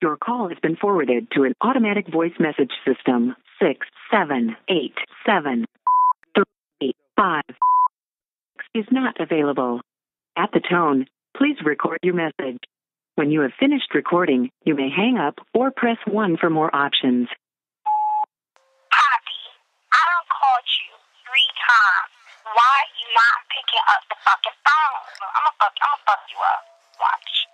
Your call has been forwarded to an automatic voice message system. Six, seven, eight, seven, three, five is not available. At the tone, please record your message. When you have finished recording, you may hang up or press 1 for more options. Poppi, I done called you three times. Why you not picking up the fucking phone? I'ma fuck, I'ma fuck you up. Watch.